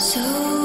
So